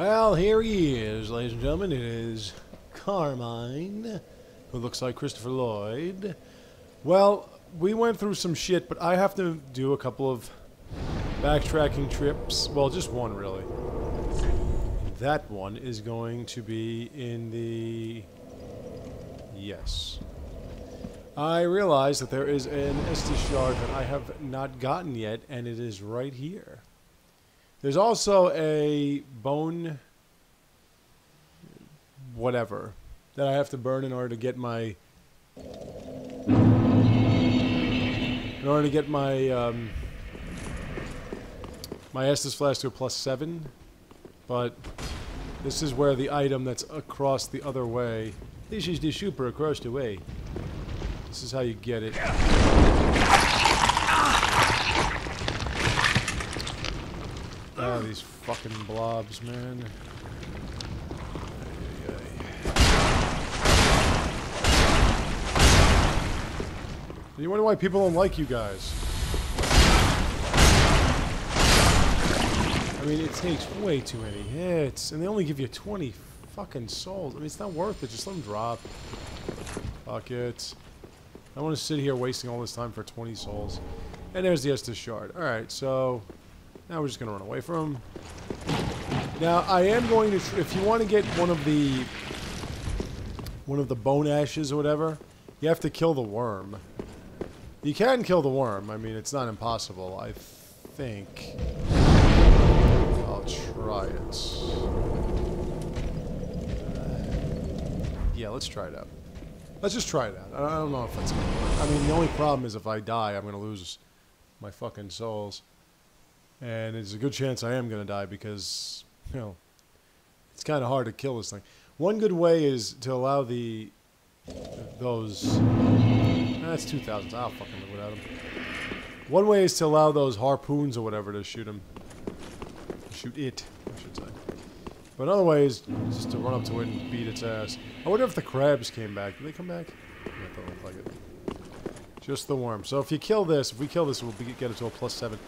Well, here he is, ladies and gentlemen. It is Carmine, who looks like Christopher Lloyd. Well, we went through some shit, but I have to do a couple of backtracking trips. Well, just one, really. That one is going to be in the... Yes. I realize that there is an Estus shard that I have not gotten yet, and it is right here. There's also a bone... whatever that I have to burn in order to get my... In order to get my, um, my Estus Flask to a plus 7. But this is where the item that's across the other way... This is the super across the way. This is how you get it. Oh, these fucking blobs, man. You wonder why people don't like you guys. I mean, it takes way too many hits, and they only give you 20 fucking souls. I mean, it's not worth it. Just let them drop. Fuck it. I want to sit here wasting all this time for 20 souls. And there's the Estus Shard. Alright, so... Now we're just going to run away from him. Now, I am going to... If you want to get one of the... One of the bone ashes or whatever, you have to kill the worm. You can kill the worm. I mean, it's not impossible. I think... I'll try it. Yeah, let's try it out. Let's just try it out. I don't know if that's gonna work. I mean, the only problem is if I die, I'm gonna lose my fucking souls. And there's a good chance I am gonna die because, you know, it's kind of hard to kill this thing. One good way is to allow the those. Uh, that's 2,000. I'll fucking live without them. One way is to allow those harpoons or whatever to shoot him. Shoot it, I should say. But another way is just to run up to it and beat its ass. I wonder if the crabs came back. Did they come back? Don't like. Just the worm. So if you kill this, if we kill this, we'll be, get it to a plus seven.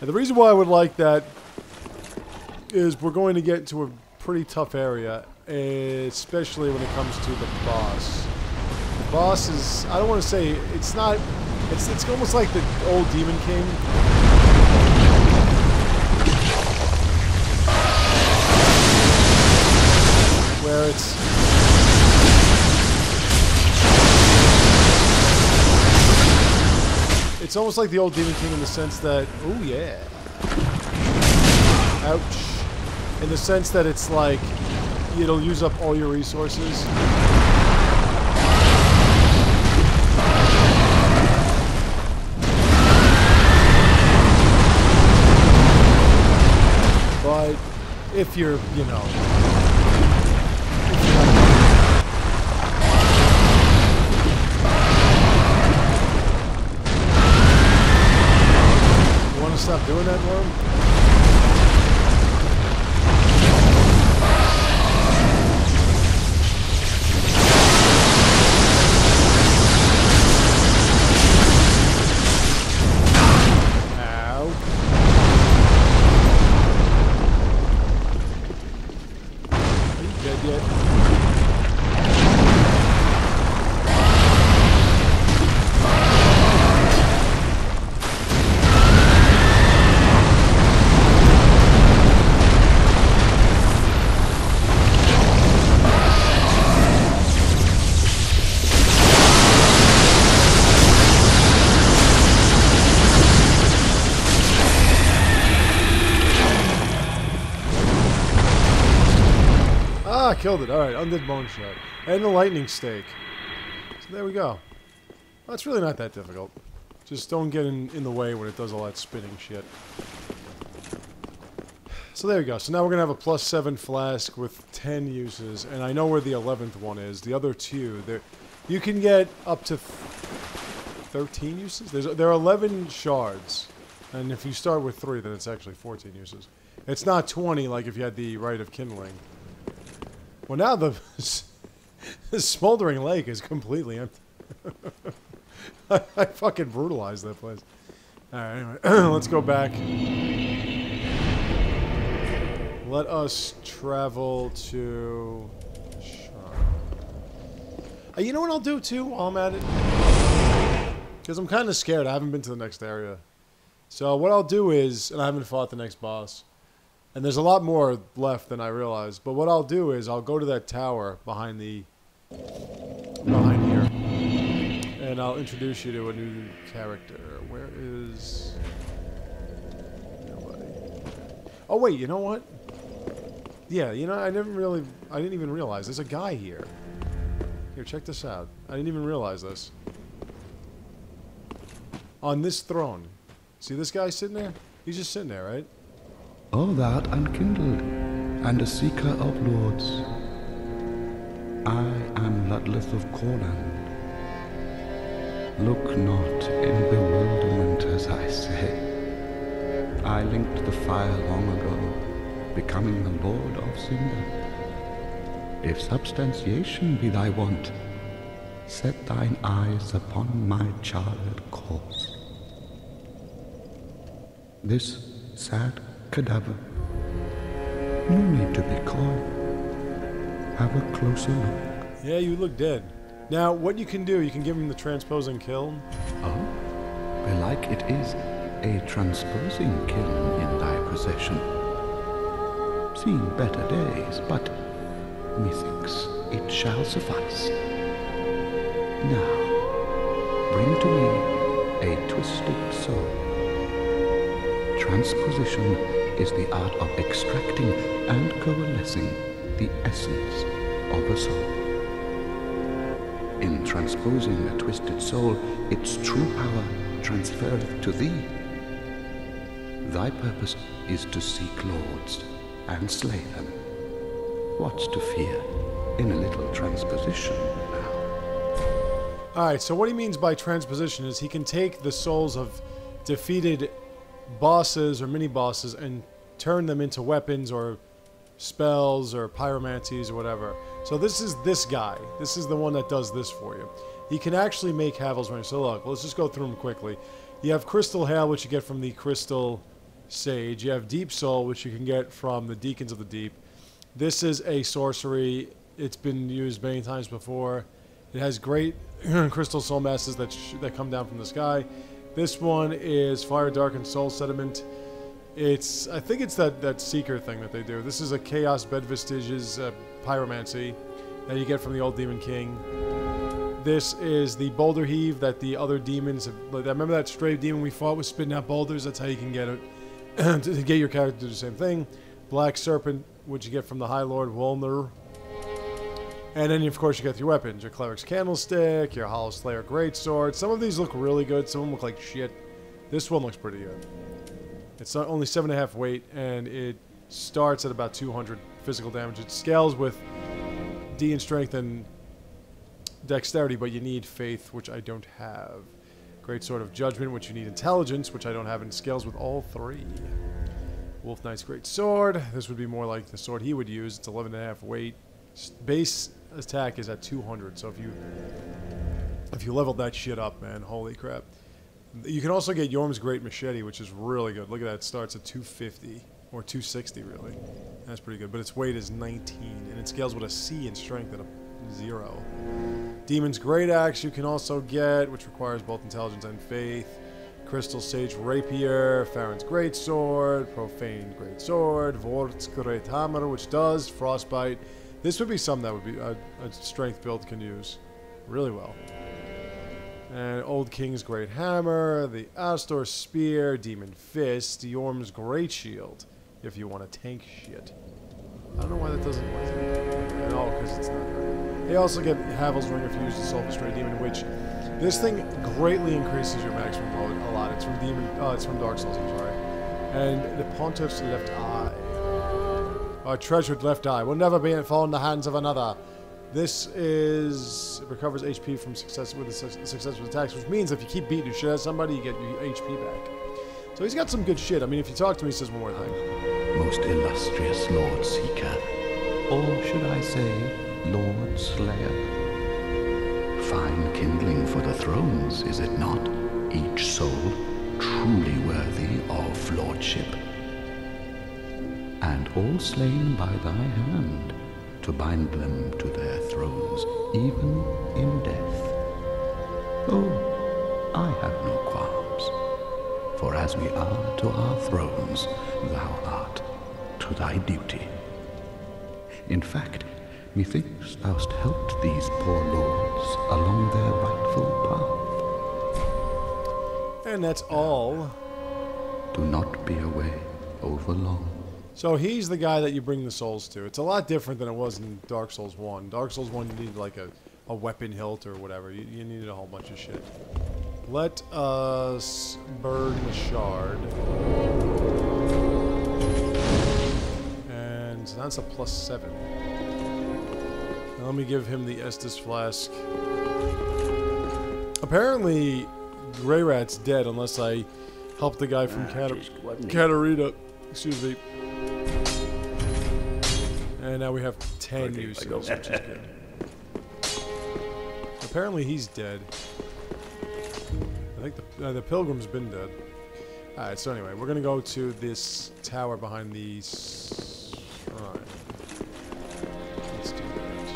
And the reason why I would like that is we're going to get into a pretty tough area, especially when it comes to the boss. The boss is, I don't want to say, it's not, it's, it's almost like the old Demon King. It's almost like the old Demon King in the sense that, oh yeah. Ouch. In the sense that it's like, it'll use up all your resources. But if you're, you know, And the lightning stake. So there we go. Well, it's really not that difficult. Just don't get in, in the way when it does all that spinning shit. So there we go. So now we're going to have a plus 7 flask with 10 uses. And I know where the 11th one is. The other two, there, you can get up to 13 uses? There's, there are 11 shards. And if you start with 3, then it's actually 14 uses. It's not 20 like if you had the Rite of Kindling. Well, now the, the smoldering lake is completely empty. I, I fucking brutalized that place. All right, anyway, let's go back. let us travel to. Uh, you know what I'll do too while I'm at it? Because I'm kind of scared. I haven't been to the next area. So what I'll do is, and I haven't fought the next boss, and there's a lot more left than I realized. But what I'll do is I'll go to that tower behind the behind here, and I'll introduce you to a new character. Where is nobody? Oh wait, you know what? Yeah, you know I didn't really, I didn't even realize there's a guy here. Here, check this out. I didn't even realize this. On this throne, see this guy sitting there? He's just sitting there, right? All that unkindled, and a seeker of lords. I am Ludleth of Courland. Look not in bewilderment as I say. I linked the fire long ago, becoming the lord of Cinder. If substantiation be thy want, set thine eyes upon my charred corpse. This sad cadaver. No need to be coy. Have a closer look. Yeah, you look dead. Now, what you can do, you can give him the transposing kiln. Oh? Belike it is a transposing kiln in thy possession. Seen better days, but methinks it shall suffice. Now, bring to me a twisted soul. Transposition is the art of extracting and coalescing the essence of a soul. In transposing a twisted soul, its true power transferreth to thee. Thy purpose is to seek lords and slay them. What's to fear in a little transposition now? Alright, so what he means by transposition is he can take the souls of defeated bosses or mini bosses and turn them into weapons or spells or pyromancies or whatever. So this is this guy. This is the one that does this for you. He can actually make Havel's Ring. So look, let's just go through them quickly. You have Crystal Hail, which you get from the Crystal Sage. You have Deep Soul, which you can get from the Deacons of the Deep. This is a sorcery. It's been used many times before. It has great crystal soul masses that that come down from the sky. This one is Fire Dark and Soul Sediment. It's, I think it's that, that Seeker thing that they do. This is a Chaos Bed Vestiges uh, Pyromancy that you get from the old Demon King. This is the Boulder Heave that the other demons have, remember that stray demon we fought with spitting out boulders? That's how you can get it, to get your character to do the same thing. Black Serpent, which you get from the High Lord Wolnir. And then, of course, you get your weapons. Your Cleric's Candlestick, your Hollow Slayer Greatsword. Some of these look really good. Some of them look like shit. This one looks pretty good. It's only 7.5 weight, and it starts at about 200 physical damage. It scales with D and Strength and Dexterity, but you need Faith, which I don't have. Great Sword of Judgment, which you need Intelligence, which I don't have, and scales with all three. Wolf Knight's Great Sword. This would be more like the sword he would use. It's 11.5 weight. Base attack is at 200. So if you if you leveled that shit up, man, holy crap. You can also get Yhorm's Great Machete, which is really good. Look at that. It starts at 250 or 260 really. That's pretty good. But its weight is 19 and it scales with a C in strength at a 0. Demon's Great Axe you can also get, which requires both intelligence and faith. Crystal Sage Rapier, Farron's Great Sword, Profane Great Sword, Vordt's Great Hammer, which does Frostbite, this would be something that would be a, a strength build can use really well. And Old King's Great Hammer, the Arstor Spear, Demon Fist, Yhorm's Great Shield, if you want to tank shit. I don't know why that doesn't work at all, because it's not right. They also get Havel's Ring if you use the Soul Stray Demon, which this thing greatly increases your maximum load a lot. It's from Demon, uh, it's from Dark Souls, I'm sorry. And the Pontiff's Left Eye. Our treasured left eye will never be fall in the hands of another. This is recovers HP from success with successful attacks, which means if you keep beating your shit out of somebody, you get your HP back. So he's got some good shit. I mean, if you talk to me, he says one more thing. Most illustrious Lord Seeker, or should I say, Lord Slayer. Fine kindling for the thrones, is it not? Each soul truly worthy of lordship and all slain by thy hand, to bind them to their thrones, even in death. Oh, I have no qualms, for as we are to our thrones, thou art to thy duty. In fact, methinks thou'st helped these poor lords along their rightful path. And that's all. Do not be away over long. So he's the guy that you bring the souls to. It's a lot different than it was in Dark Souls 1. Dark Souls 1, you needed like a, a weapon hilt or whatever. You, you needed a whole bunch of shit. Let us burn the shard. And that's a plus 7. Now let me give him the Estus Flask. Apparently, Greirat's dead unless I help the guy from Cat- Catarina. Excuse me. And now we have 10 uses, which is good. Apparently he's dead. I think the, uh, the pilgrim's been dead. Alright, so anyway, we're gonna go to this tower behind the shrine. Let's do that.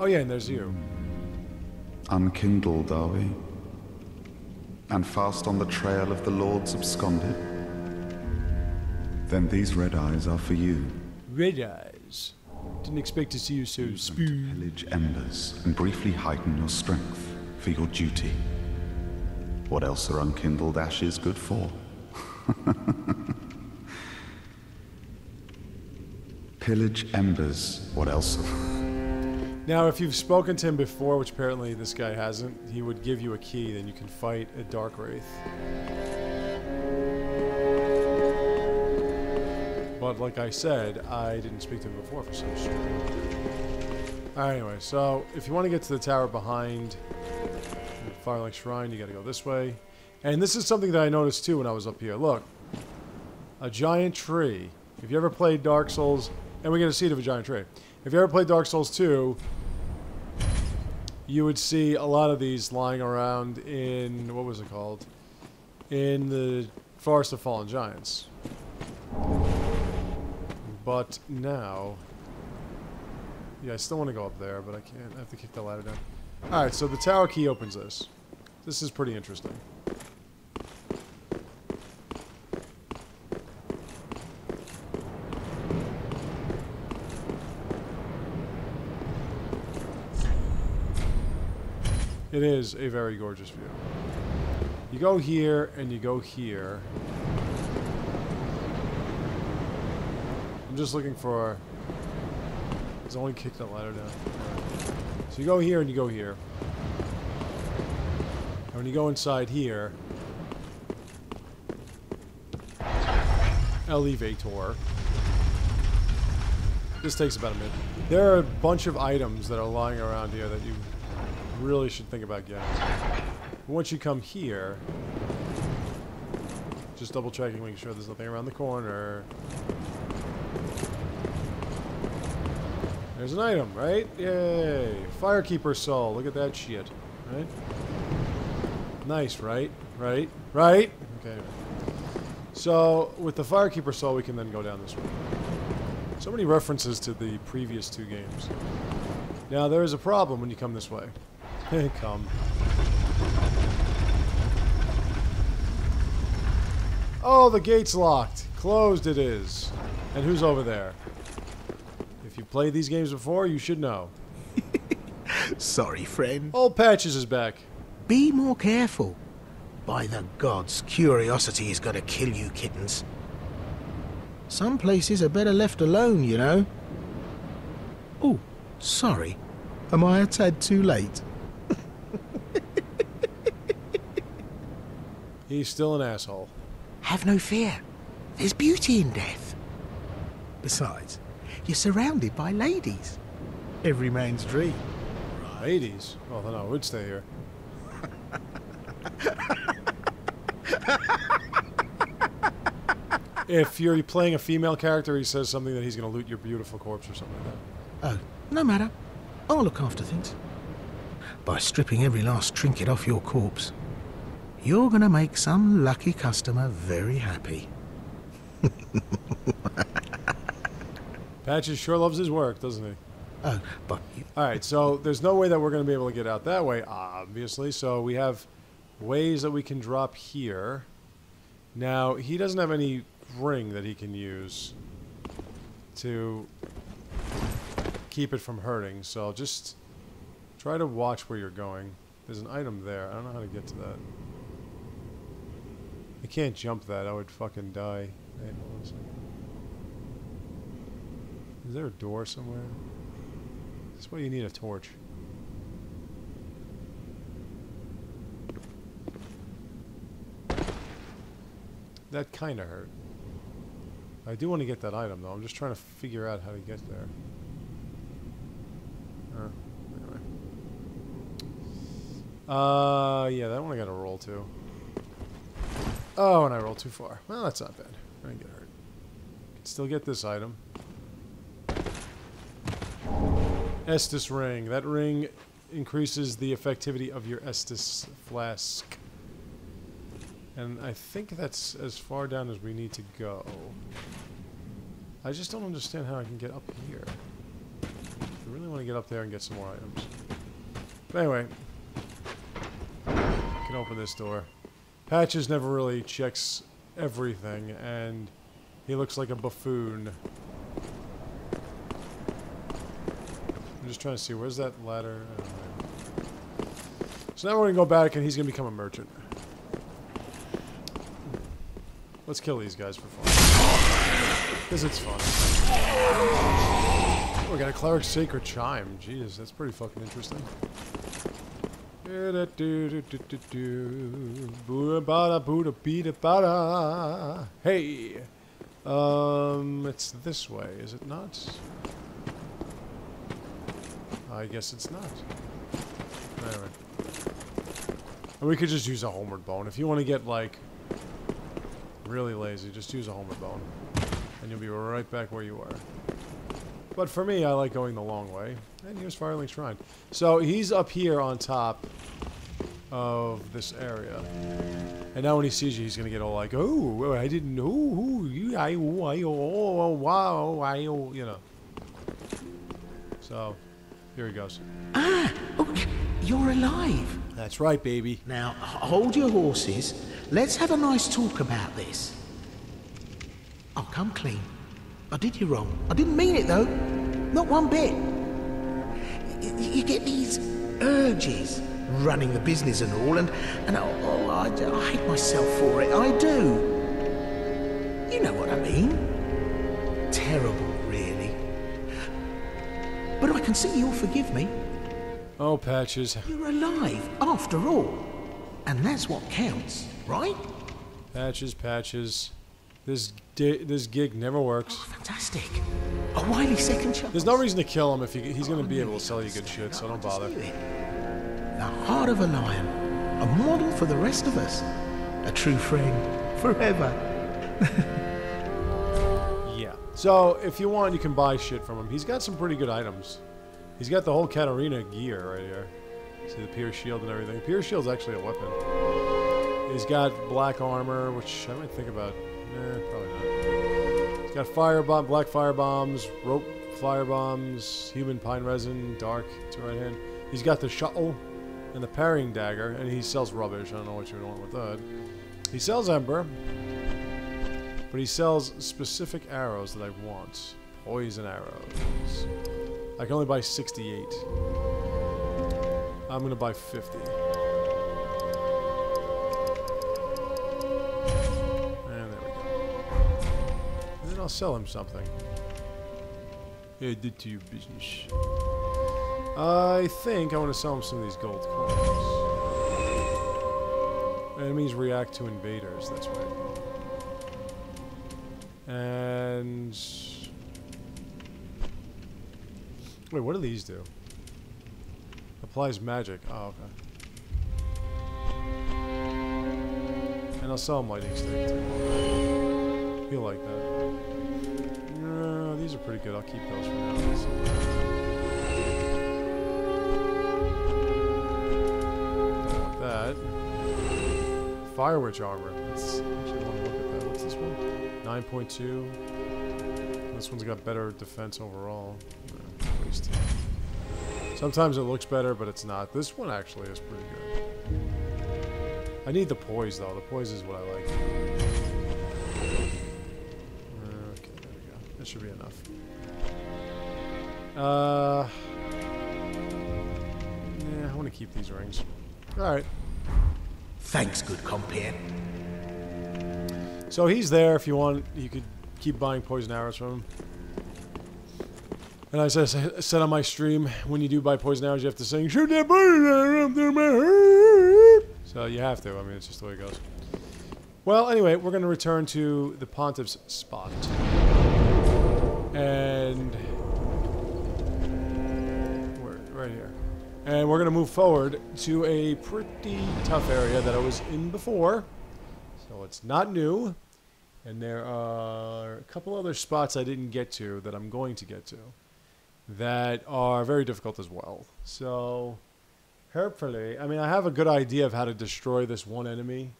Oh yeah, and there's you. Unkindled, are we? And fast on the trail of the Lords absconded? Then these red eyes are for you. Red eyes. Didn't expect to see you so spoon. pillage embers and briefly heighten your strength for your duty. What else are unkindled ashes good for? pillage embers. What else? Now, if you've spoken to him before, which apparently this guy hasn't, he would give you a key, then you can fight a Dark Wraith. But like I said, I didn't speak to him before for some. Alright, anyway, so if you want to get to the tower behind the Firelink Shrine, you gotta go this way. And this is something that I noticed too when I was up here. Look, a giant tree. If you ever played Dark Souls, and we get a seed of a giant tree. If you ever played Dark Souls 2, you would see a lot of these lying around in what was it called? In the Forest of Fallen Giants. But now, yeah, I still want to go up there, but I can't. I have to kick the ladder down. All right, so the tower key opens this. This is pretty interesting. It is a very gorgeous view. You go here and you go here. Just looking for. It's only kicked that ladder down. So you go here and you go here. And when you go inside here, elevator. This takes about a minute. There are a bunch of items that are lying around here that you really should think about getting. Once you come here, just double checking, making sure there's nothing around the corner. There's an item, right? Yay! Firekeeper soul. Look at that shit. Right? Nice, right? Right? Right? Okay. So, with the Firekeeper soul, we can then go down this way. So many references to the previous two games. Now, there is a problem when you come this way. Hey, come. Oh, the gate's locked. Closed it is. And who's over there? Played these games before, you should know. Sorry, friend. Old Patches is back. Be more careful. By the gods, curiosity is going to kill you, kittens. Some places are better left alone, you know. Oh, sorry. Am I a tad too late? He's still an asshole. Have no fear. There's beauty in death. Besides, you're surrounded by ladies. Every man's dream. Ladies. Well, then I would stay here. if you're playing a female character, he says something that he's going to loot your beautiful corpse or something like that. Oh, no matter. I'll look after things. By stripping every last trinket off your corpse, you're going to make some lucky customer very happy. Patches sure loves his work, doesn't he? Oh, but All right, so there's no way that we're going to be able to get out that way, obviously. So we have ways that we can drop here. Now, he doesn't have any ring that he can use to keep it from hurting. So just try to watch where you're going. There's an item there. I don't know how to get to that. I can't jump that. I would fucking die. Hey, hold on a second. Is there a door somewhere? That's why you need a torch. That kind of hurt. I do want to get that item though. I'm just trying to figure out how to get there. Uh, anyway. Uh, yeah, that one I got to roll to. Oh, and I rolled too far. Well, that's not bad. I didn't get hurt. Can still get this item. Estus ring. That ring increases the effectivity of your Estus flask. And I think that's as far down as we need to go. I just don't understand how I can get up here. I really want to get up there and get some more items. But anyway, I can open this door. Patches never really checks everything, and he looks like a buffoon. I'm just trying to see, where's that ladder? So now we're going to go back, and he's going to become a merchant. Let's kill these guys for fun. Because it's fun. Oh, we got a cleric's sacred chime. Jesus, that's pretty fucking interesting. Hey! Um, it's this way, is it not? I guess it's not. Anyway. We could just use a homeward bone. If you want to get, like, really lazy, just use a homeward bone. And you'll be right back where you were. But for me, I like going the long way. And here's Firelink Shrine. So he's up here on top of this area. And now when he sees you, he's going to get all like, oh, I didn't know who you, I, oh, I, oh, wow, I, oh, you know. So, here he goes. ah, oh, you're alive. That's right, baby. Now, hold your horses. Let's have a nice talk about this. I'll come clean. I did you wrong. I didn't mean it, though. Not one bit. Y- y- You get these urges, running the business and all, and, and oh, oh, I, d- I hate myself for it. I do. You know what I mean. Terrible, really. But I can see you'll forgive me. Oh, Patches. You're alive, after all. And that's what counts, right? Patches, Patches. This, di- this gig never works. Oh, Fantastic. A wily second chance. There's no reason to kill him if he, he's going to be able to sell you good shit, so don't bother. The heart of a lion. A model for the rest of us. A true friend. Forever. Yeah. So, if you want, you can buy shit from him. He's got some pretty good items. He's got the whole Catarina gear right here. See the Pierce Shield and everything. Pierce Shield's actually a weapon. He's got black armor, which I might think about. Eh, probably not. He's got fire bomb, black fire bombs, rope fire bombs, human pine resin, dark to right hand. He's got the shotel and the parrying dagger, and he sells rubbish. I don't know what you're doing with that. He sells ember, but he sells specific arrows that I want. Poison arrows. I can only buy 68. I'm gonna buy 50. And there we go. And then I'll sell him something. Yeah, I did to your business. I think I want to sell him some of these gold coins. Enemies react to invaders, that's right. And... Wait, what do these do? Applies magic. Oh, okay. And I'll sell him lightning stick too. He'll like that. No, these are pretty good. I'll keep those for now. That. Fire Witch armor. Let's actually want to look at that. What's this one? 9.2. This one's got better defense overall. Waste. Sometimes it looks better, but it's not. This one actually is pretty good. I need the poise, though. The poise is what I like. Okay, there we go. That should be enough. Uh, yeah, I want to keep these rings. All right. Thanks, good compere. So he's there. If you want, you could keep buying poison arrows from him. And as I said on my stream, when you do buy poison arrows, you have to sing "Shoot that poison arrow through my heart." So you have to. I mean, it's just the way it goes. Well, anyway, we're going to return to the Pontiff's spot, and we're right here. And we're going to move forward to a pretty tough area that I was in before. So it's not new. And there are a couple other spots I didn't get to that I'm going to get to that are very difficult as well. So hopefully, I mean, I have a good idea of how to destroy this one enemy,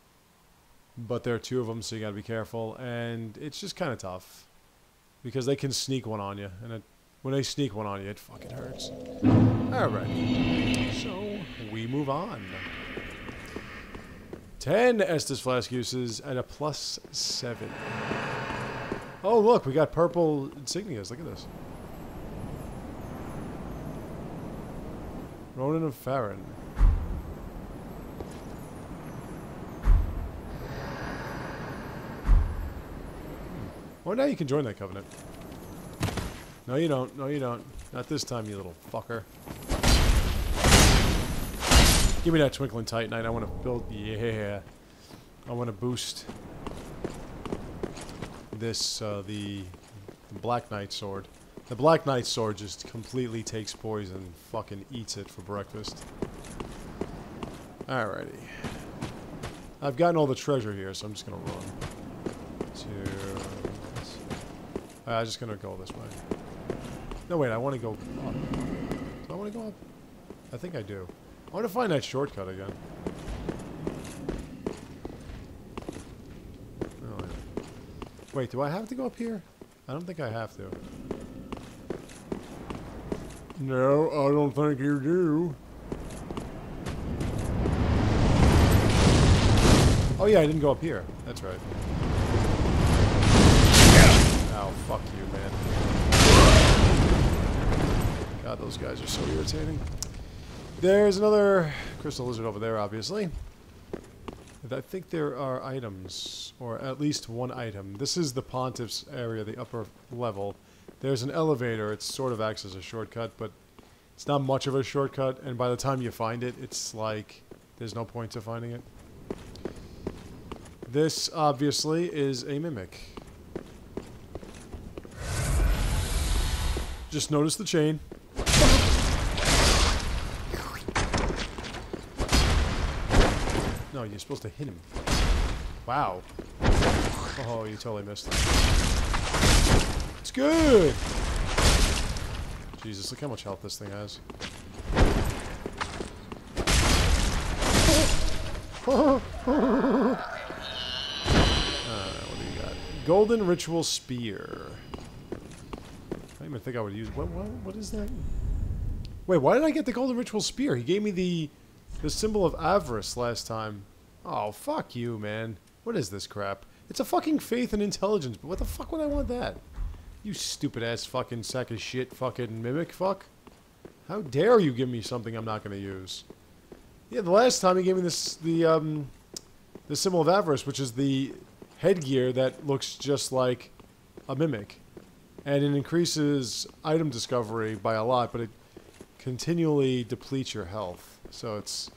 but there are two of them, so you got to be careful. And it's just kind of tough because they can sneak one on you, and it, when they sneak one on you, it fucking hurts. All right, so we move on. 10 Estus Flask uses and a plus 7. Oh, look, we got purple insignias. Look at this. Ronan of Farron. Oh, now you can join that covenant. No, you don't. No, you don't. Not this time, you little fucker. Give me that Twinkling Titanite. I want to build... Yeah. I want to boost this, uh, the Black Knight sword. The Black Knight sword just completely takes poison and fucking eats it for breakfast. Alrighty. I've gotten all the treasure here, so I'm just gonna run. To... Uh, I'm just gonna go this way. No, wait, I want to go up. Do I want to go up? I think I do. I want to find that shortcut again. Oh, yeah. Wait, do I have to go up here? I don't think I have to. No, I don't think you do. Oh yeah, I didn't go up here. That's right. Oh, fuck you, man. God, those guys are so irritating. There's another crystal lizard over there, obviously. I think there are items, or at least one item. This is the Pontiff's area, the upper level. There's an elevator. It sort of acts as a shortcut, but it's not much of a shortcut, and by the time you find it, it's like there's no point to finding it. This, obviously, is a mimic. Just notice the chain. No, you're supposed to hit him. Wow. Oh, you totally missed. It's good! Jesus, look how much health this thing has. Uh, what do you got? Golden Ritual Spear. I didn't even think I would use... What, what, what is that? Wait, why did I get the Golden Ritual Spear? He gave me the the symbol of avarice last time. Oh, fuck you, man. What is this crap? It's a fucking faith and intelligence, but what the fuck would I want that? You stupid ass fucking sack of shit fucking mimic fuck. How dare you give me something I'm not gonna use? Yeah, the last time he gave me this the um the symbol of avarice, which is the headgear that looks just like a mimic. And it increases item discovery by a lot, but it continually depletes your health. So it's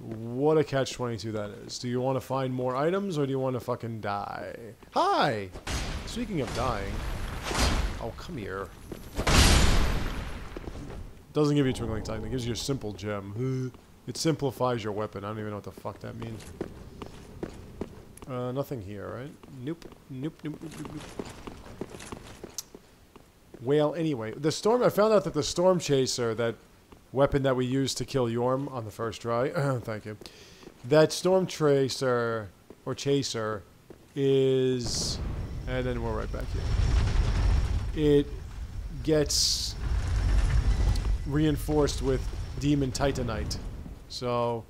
what a catch 22 that is. Do you want to find more items or do you want to fucking die? Hi! Speaking of dying. Oh, come here. Doesn't give you Twinkling Titan, it gives you a simple gem. It simplifies your weapon. I don't even know what the fuck that means. Uh, nothing here, right? Nope. Nope, nope, nope, nope, nope. Well, anyway, the storm. I found out that the storm chaser, that weapon that we used to kill Yhorm on the first try. thank you. That storm tracer or chaser is And then we're right back here. It gets reinforced with Demon Titanite. So,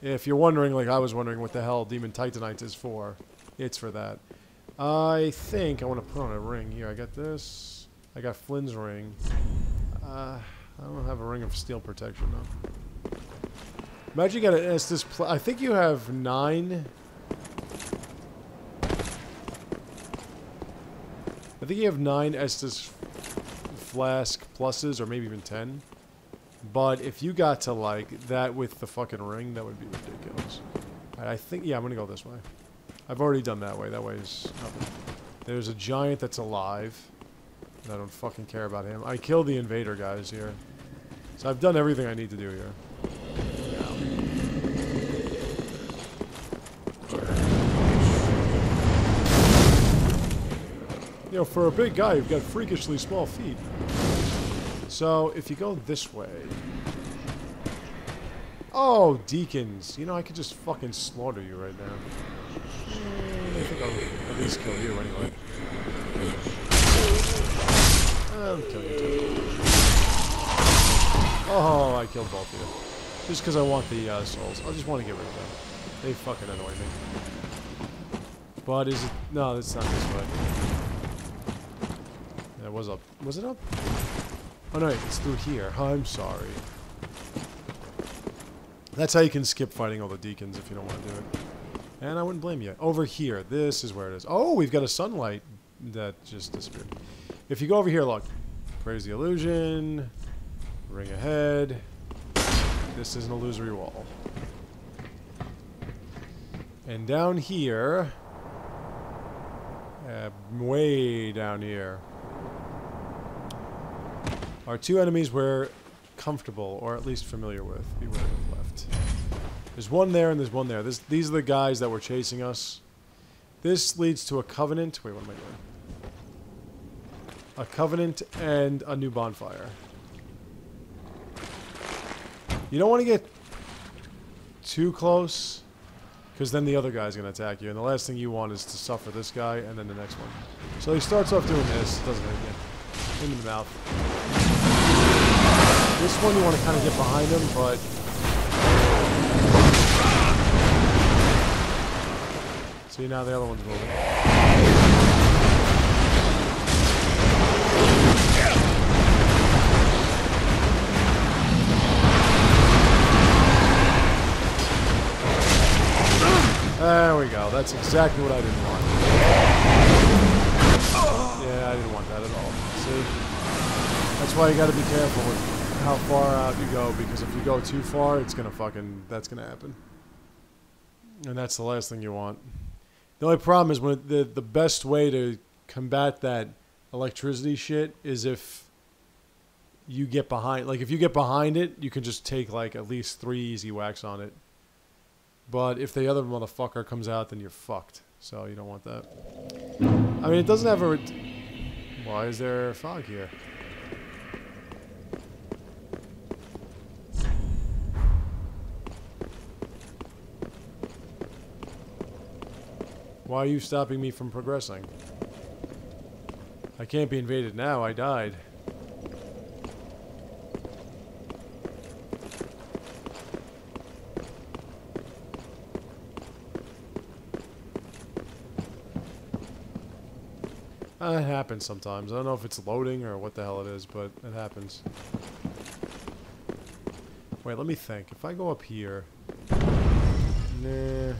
if you're wondering, like I was wondering what the hell Demon Titanite is for, it's for that. I think I want to put on a ring here. I got this. I got Flynn's ring. Uh, I don't have a ring of steel protection though. Imagine you got an. Pl I think you have nine. Think you have nine Estus flask pluses, or maybe even ten. But if you got to like that with the fucking ring, that would be ridiculous. I think, yeah, I'm gonna go this way. I've already done that way. That way is. There's a giant that's alive. I don't fucking care about him. I killed the invader guys here. So I've done everything I need to do here. You know, for a big guy, you've got freakishly small feet. So, if you go this way... Oh, deacons. You know, I could just fucking slaughter you right now. I think I'll at least kill you anyway. I'll kill you too. Oh, I killed both of you. Just because I want the uh, souls. I just want to get rid of them. They fucking annoy me. But is it... No, it's not this way. Was up. Was it up? Oh no, it's through here. I'm sorry. That's how you can skip fighting all the deacons if you don't want to do it. And I wouldn't blame you. Over here, this is where it is. Oh, we've got a sunlight that just disappeared. If you go over here, look. Praise the illusion. Ring ahead. This is an illusory wall. And down here, uh, way down here, are two enemies we're comfortable, or at least familiar with. Beware of left. There's one there and there's one there. This, these are the guys that were chasing us. This leads to a covenant. Wait, what am I doing? A covenant and a new bonfire. You don't want to get too close, because then the other guy's going to attack you. And the last thing you want is to suffer this guy and then the next one. So he starts off doing this. Doesn't hit you. In the mouth. This one you want to kind of get behind him, but... See, now the other one's moving. There we go. That's exactly what I didn't want. Yeah, I didn't want that at all. See? That's why you gotta be careful with how far out you go, because if you go too far, it's gonna fucking, that's gonna happen. And that's the last thing you want. The only problem is when the, the best way to combat that electricity shit is if you get behind, like if you get behind it, you can just take like at least three easy whacks on it. But if the other motherfucker comes out, then you're fucked. So you don't want that. I mean, it doesn't have a... Why is there fog here? Why are you stopping me from progressing? I can't be invaded now, I died. Uh, it happens sometimes. I don't know if it's loading or what the hell it is, but it happens. Wait, let me think. If I go up here... Nah.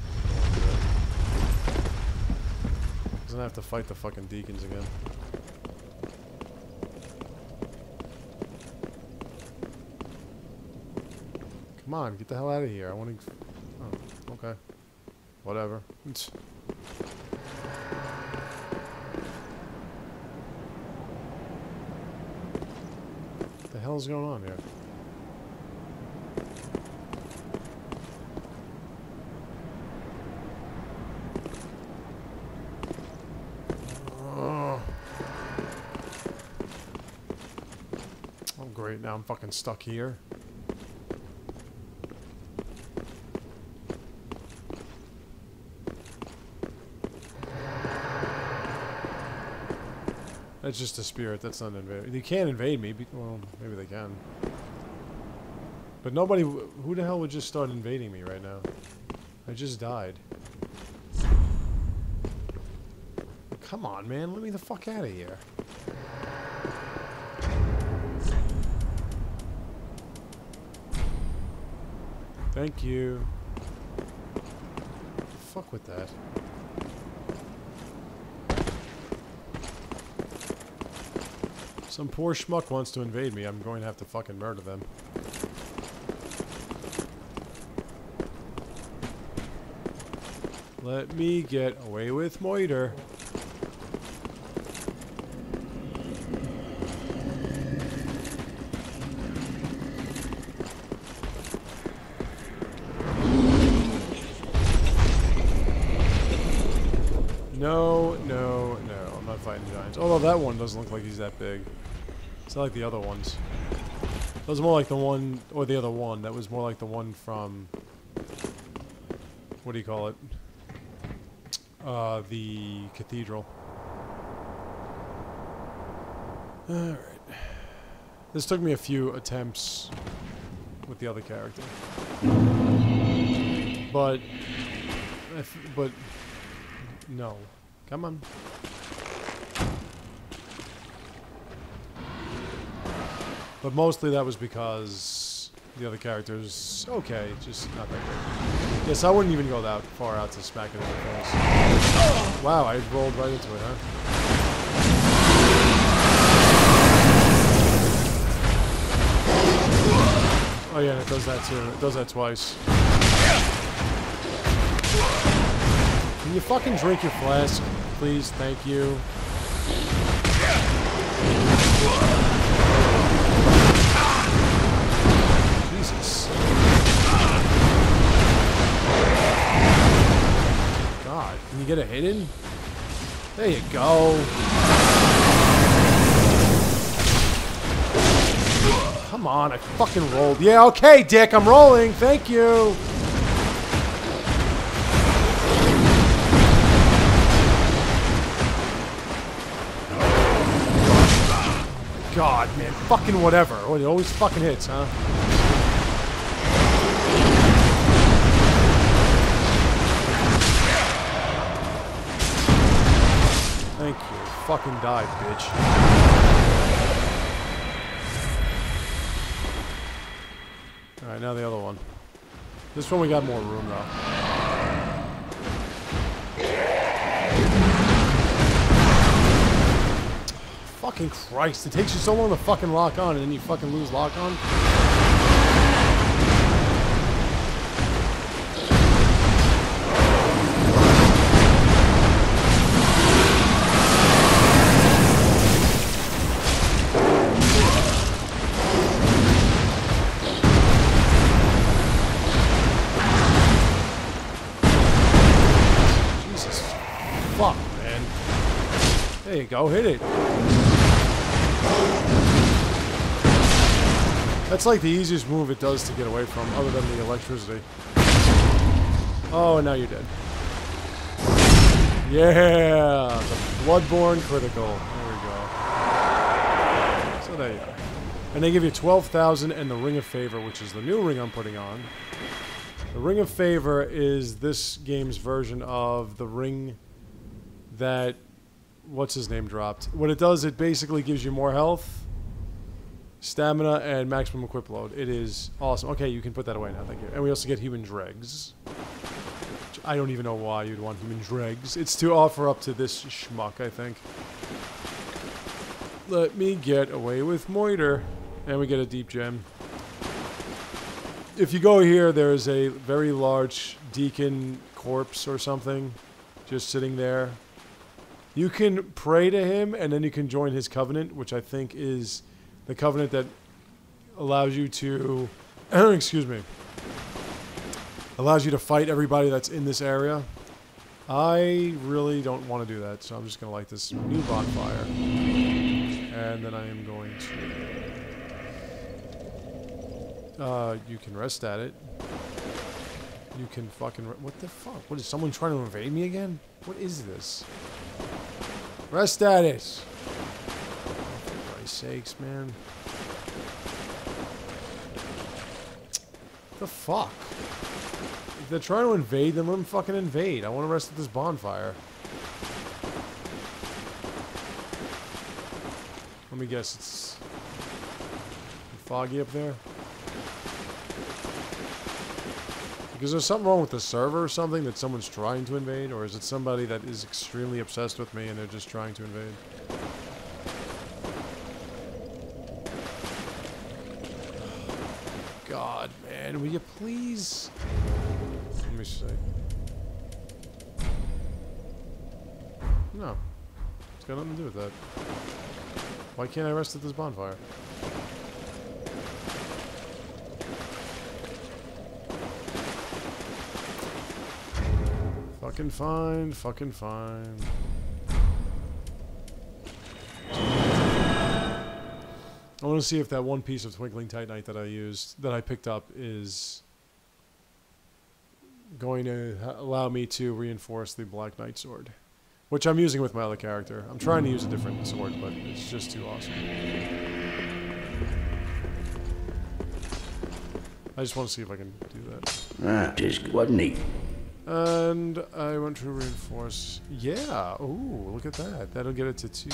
Doesn't have to fight the fucking deacons again. Come on, get the hell out of here. I want to... Oh, okay. Whatever. What the hell's going on here? Oh. Oh, great. Now I'm fucking stuck here. That's just a spirit. That's not invade. They can't invade me. Well, maybe they can. But nobody. Who the hell would just start invading me right now? I just died. Come on, man. Let me the fuck out of here. Thank you. Fuck with that. Some poor schmuck wants to invade me. I'm going to have to fucking murder them. Let me get away with Moiter. No, no, no. I'm not fighting giants. Although that one doesn't look like he's that big. It's not like the other ones. That was more like the one, or the other one. That was more like the one from. What do you call it? Uh, the cathedral. Alright. This took me a few attempts with the other character. But. if- But. No. Come on. But mostly that was because the other characters, okay, just not that good. Yes, I wouldn't even go that far out to smack it in the face. Wow, I rolled right into it, huh? Oh yeah, it does that too. It does that twice. Can you fucking drink your flask, please? Thank you. Jesus. God, can you get a hit in? There you go. Come on, I fucking rolled. Yeah, okay, Dick, I'm rolling. Thank you. God, man, fucking whatever. Oh, it always fucking hits, huh? Thank you. Fucking die, bitch. Alright, now the other one. This one we got more room, though. Fucking Christ, it takes you so long to fucking lock on, and then you fucking lose lock on? Jesus. Fuck, man. There you go, hit it. That's like the easiest move it does to get away from, other than the electricity. Oh, now you're dead. Yeah! The Bloodborne critical. There we go. So there you are. And they give you 12,000 and the Ring of Favor, which is the new ring I'm putting on. The Ring of Favor is this game's version of the ring that what's his name dropped. What it does, it basically gives you more health, stamina, and maximum equip load. It is awesome. Okay, you can put that away now, thank you. And we also get human dregs. I don't even know why you'd want human dregs. It's to offer up to this schmuck, I think. Let me get away with Moiter. And we get a deep gem. If you go here, there's a very large deacon corpse or something just sitting there. You can pray to him, and then you can join his covenant, which I think is the covenant that allows you to, excuse me, allows you to fight everybody that's in this area. I really don't want to do that, so I'm just going to light this new bonfire. And then I am going to. Uh, you can rest at it. You can fucking. What the fuck? What is someone trying to invade me again? What is this? Rest at it. Sakes, man. The fuck? If they're trying to invade, then let them fucking invade. I want to rest at this bonfire. Let me guess, it's foggy up there? Because there's something wrong with the server or something that someone's trying to invade, or is it somebody that is extremely obsessed with me and they're just trying to invade? God, man, will you please? Let me see. No. It's got nothing to do with that. Why can't I rest at this bonfire? Fucking fine, fucking fine. Want to see if that one piece of Twinkling Titanite that I used, that I picked up, is going to allow me to reinforce the Black Knight sword. Which I'm using with my other character. I'm trying to use a different sword, but it's just too awesome. I just want to see if I can do that. Ah, just wasn't he? And I want to reinforce. Yeah. Ooh, look at that. That'll get it to two.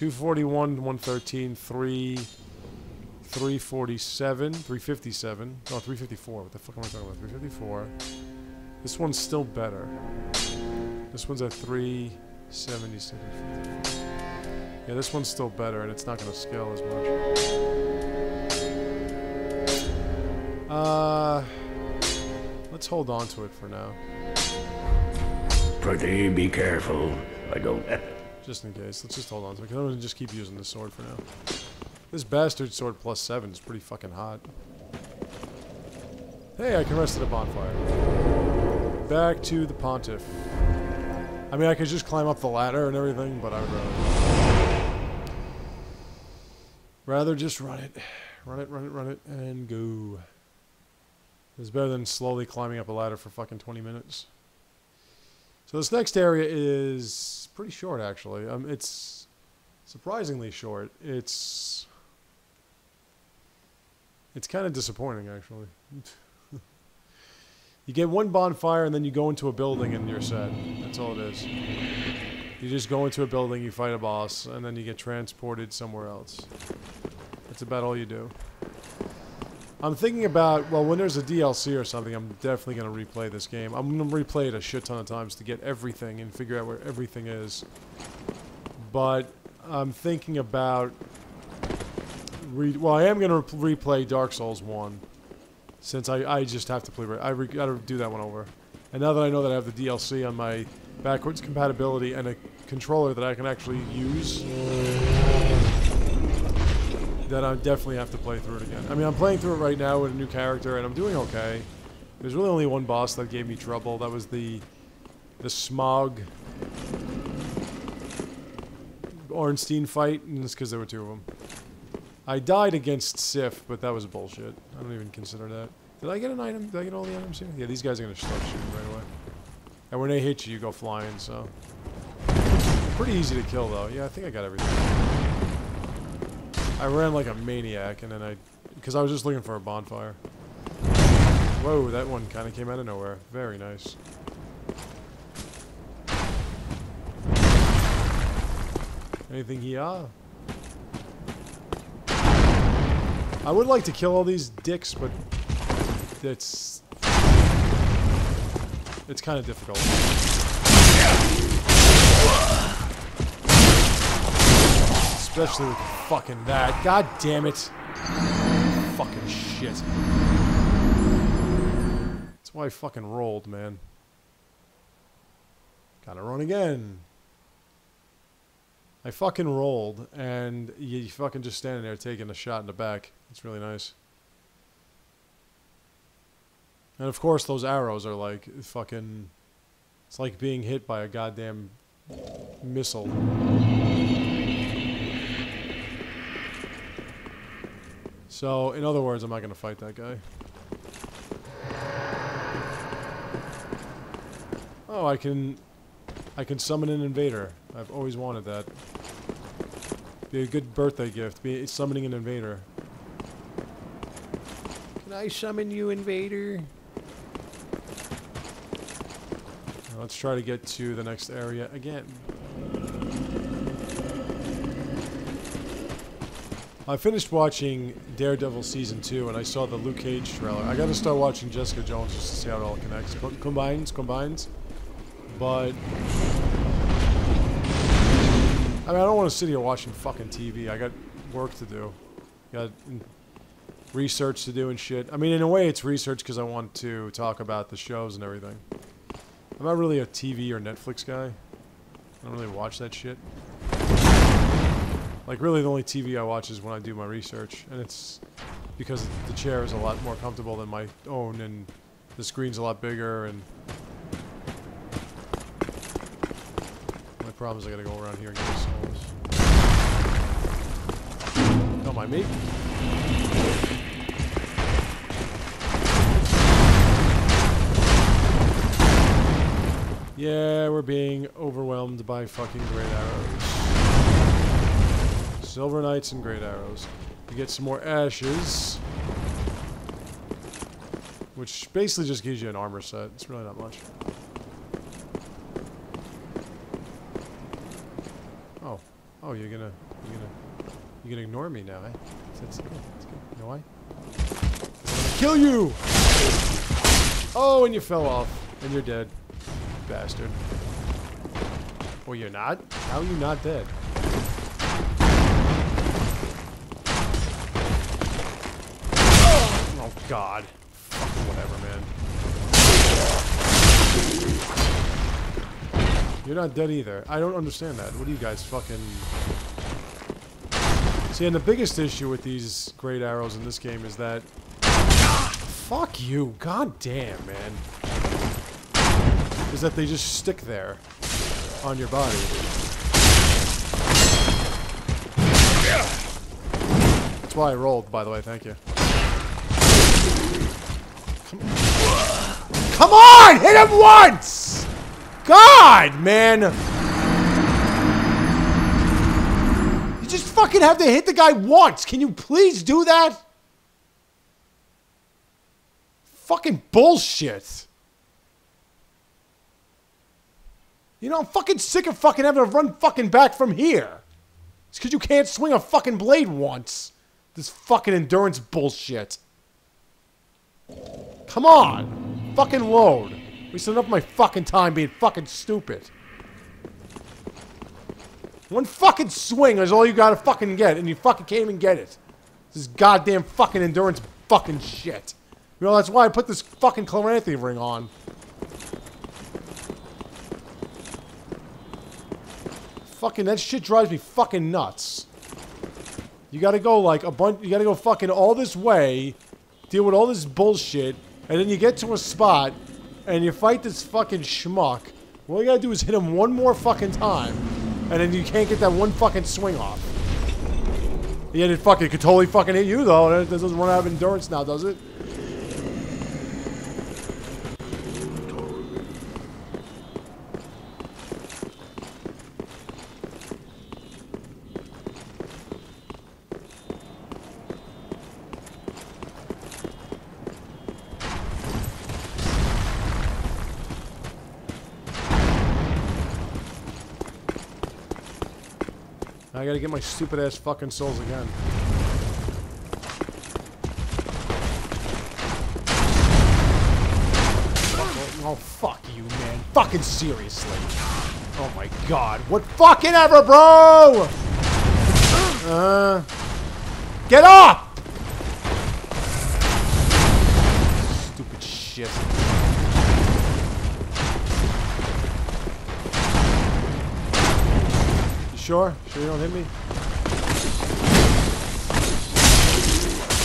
241, 113, 3, 347, 357. No, 354. What the fuck am I talking about? 354. This one's still better. This one's at 377. Yeah, this one's still better, and it's not going to scale as much. Uh, let's hold on to it for now, Pretty be careful. I don't. just in case. Let's just hold on to it, because I'm going to just keep using this sword for now. This bastard sword plus 7 is pretty fucking hot. Hey, I can rest at a bonfire. Back to the Pontiff. I mean, I could just climb up the ladder and everything, but I would rather... Rather just run it. Run it, run it, run it, and go. It's better than slowly climbing up a ladder for fucking 20 minutes. So this next area is pretty short, actually. Um, it's surprisingly short. It's... It's kind of disappointing, actually. You get one bonfire and then you go into a building and you're set. That's all it is. You just go into a building, you fight a boss, and then you get transported somewhere else. That's about all you do. I'm thinking about, well, when there's a DLC or something, I'm definitely going to replay this game. I'm going to replay it a shit ton of times to get everything and figure out where everything is. But I'm thinking about... Re well, I am going to replay Dark Souls 1 since I, I just have to play. I re- got to do that one over. And now that I know that I have the DLC on my backwards compatibility and a controller that I can actually use, then I definitely have to play through it again. I mean, I'm playing through it right now with a new character, and I'm doing okay. There's really only one boss that gave me trouble. That was the the Smough Ornstein fight, and it's because there were two of them. I died against Sif, but that was bullshit. I don't even consider that. Did I get an item? Did I get all the items here? Yeah, these guys are gonna start shooting right away. And when they hit you, you go flying, so. Pretty easy to kill, though. Yeah, I think I got everything. I ran like a maniac, and then I... Because I was just looking for a bonfire. Whoa, that one kind of came out of nowhere. Very nice. Anything here? I would like to kill all these dicks, but it's it's kind of difficult. Especially with fucking that. God damn it. Fucking shit. That's why I fucking rolled, man. Gotta run again. I fucking rolled, and you fucking just standing there taking a shot in the back. It's really nice. And of course, those arrows are like fucking. It's like being hit by a goddamn missile. So, in other words, I'm not gonna fight that guy. Oh, I can. I can summon an invader. I've always wanted that. Be a good birthday gift. Be summoning an invader. Can I summon you, invader? Now let's try to get to the next area again. I finished watching Daredevil season two, and I saw the Luke Cage trailer. I got to start watching Jessica Jones just to see how it all connects, Co- combines, combines. But I mean, I don't want to sit here watching fucking TV. I got work to do. Got research to do and shit. I mean, in a way, it's research because I want to talk about the shows and everything. I'm not really a TV or Netflix guy. I don't really watch that shit. Like, really, the only TV I watch is when I do my research, and it's because the chair is a lot more comfortable than my own, and the screen's a lot bigger, and my problem is I gotta go around here and get the souls. Don't mind me. Yeah, we're being overwhelmed by fucking great arrows. Silver Knights and Great Arrows. You get some more ashes. Which basically just gives you an armor set. It's really not much. Oh. Oh, you're gonna... You're gonna... You're gonna ignore me now, eh? That's good. That's good. You know why? Kill you! Oh, and you fell off. And you're dead. Bastard. Well, you're not? How are you not dead? Oh, God. Fucking whatever, man. You're not dead either. I don't understand that. What are you guys fucking... See, and the biggest issue with these great arrows in this game is that... Fuck you. God damn, man. Is that they just stick there on your body. That's why I rolled, by the way. Thank you. Come on! Hit him once! God, man! You just fucking have to hit the guy once. Can you please do that? Fucking bullshit. You know, I'm fucking sick of fucking having to run fucking back from here. It's because you can't swing a fucking blade once. This fucking endurance bullshit. Come on. Fucking load. Wasting enough of my fucking time being fucking stupid. One fucking swing is all you gotta fucking get, and you fucking can't even get it. This goddamn fucking endurance fucking shit. You know, that's why I put this fucking Chloranthy ring on. Fucking, that shit drives me fucking nuts. You gotta go like a bunch, you gotta go fucking all this way, deal with all this bullshit, and then you get to a spot, and you fight this fucking schmuck. All you gotta do is hit him one more fucking time, and then you can't get that one fucking swing off. Yeah, it fucking could totally fucking hit you though. That doesn't run out of endurance now, does it? Gotta get my stupid ass fucking souls again. Fuck- Oh, fuck you, man. Fucking seriously. Oh my god. What fucking ever, bro! Uh. Get up! Stupid shit. Sure? Sure you don't hit me?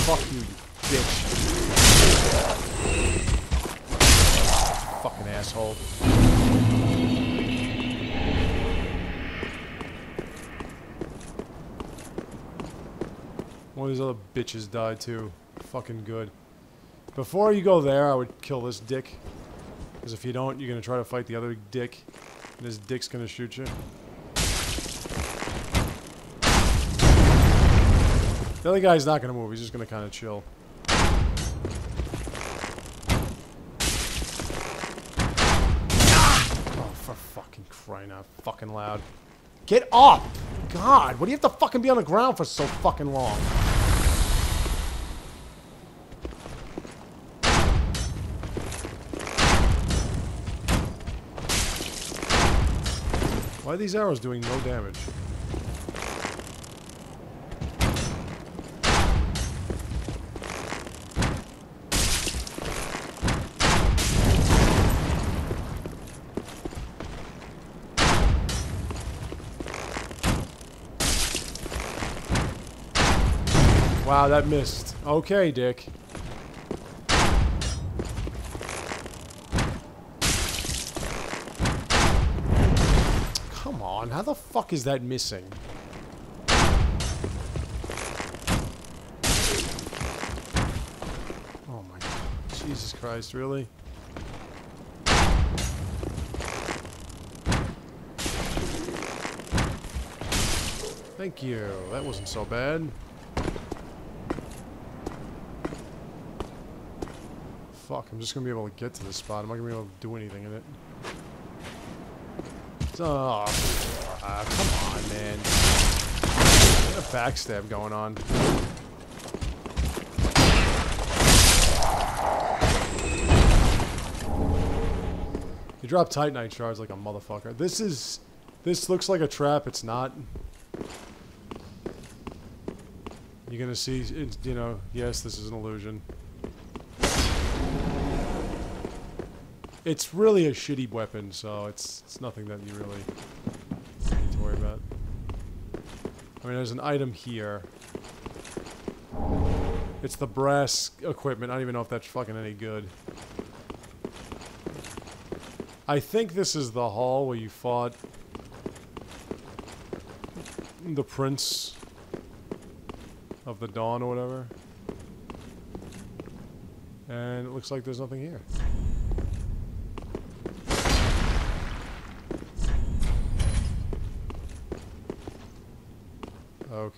Fuck you, you bitch. Fucking asshole. One of these other bitches died too. Fucking good. Before you go there, I would kill this dick. Because if you don't, you're gonna try to fight the other dick. And this dick's gonna shoot you. The other guy's not gonna move. He's just gonna kind of chill. Oh, for fucking crying out fucking loud. Get up! God, what do you have to fucking be on the ground for so fucking long? Why are these arrows doing no damage? Wow, that missed. Okay, Dick. Come on, how the fuck is that missing? Oh my god. Jesus Christ, really? Thank you. That wasn't so bad. Fuck, I'm just gonna be able to get to this spot. I'm not gonna be able to do anything in it. Oh, ah, come on, man. Got a backstab going on. You drop Titanite shards like a motherfucker. This is... This looks like a trap. It's not. You're gonna see, you know, yes, this is an illusion. It's really a shitty weapon, so it's it's nothing that you really need to worry about. I mean, there's an item here. It's the brass equipment. I don't even know if that's fucking any good. I think this is the hall where you fought the Prince of the Dawn or whatever. And it looks like there's nothing here.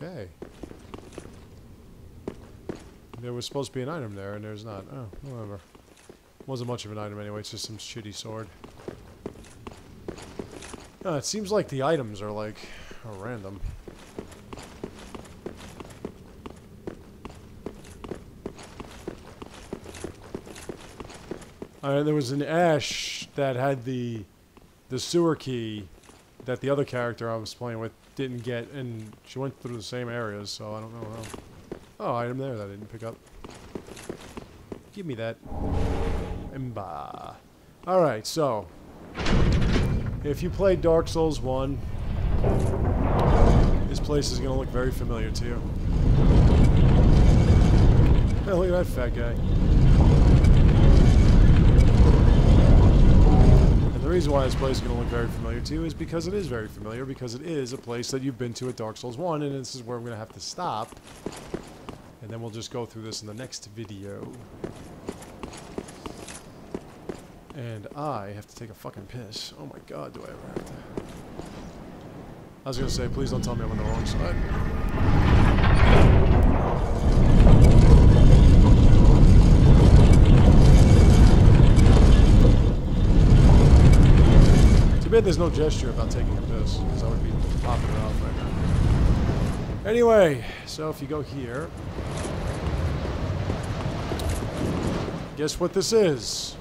Okay. There was supposed to be an item there, and there's not. Oh, whatever. Wasn't much of an item anyway, it's just some shitty sword. Uh, it seems like the items are, like, random. Uh, there was an Ash that had the the sewer key that the other character I was playing with didn't get, and she went through the same areas, so I don't know how. Oh, item there that I didn't pick up. Give me that. Imba. Alright, so. If you played Dark Souls 1, this place is going to look very familiar to you. Hey, look at that fat guy. The reason why this place is going to look very familiar to you is because it is very familiar, because it is a place that you've been to at Dark Souls 1, and this is where I'm going to have to stop. And then we'll just go through this in the next video. And I have to take a fucking piss. Oh my god, do I ever have to... I was gonna say, please don't tell me I'm on the wrong side. Bad there's no gesture about taking a piss, because I would be popping it off right now. Anyway, so if you go here... Guess what this is?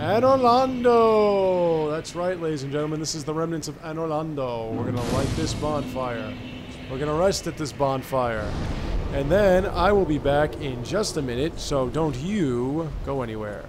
Anor Londo! That's right, ladies and gentlemen. This is the remnants of Anor Londo. We're gonna light this bonfire. We're gonna rest at this bonfire. And then I will be back in just a minute, so don't you go anywhere.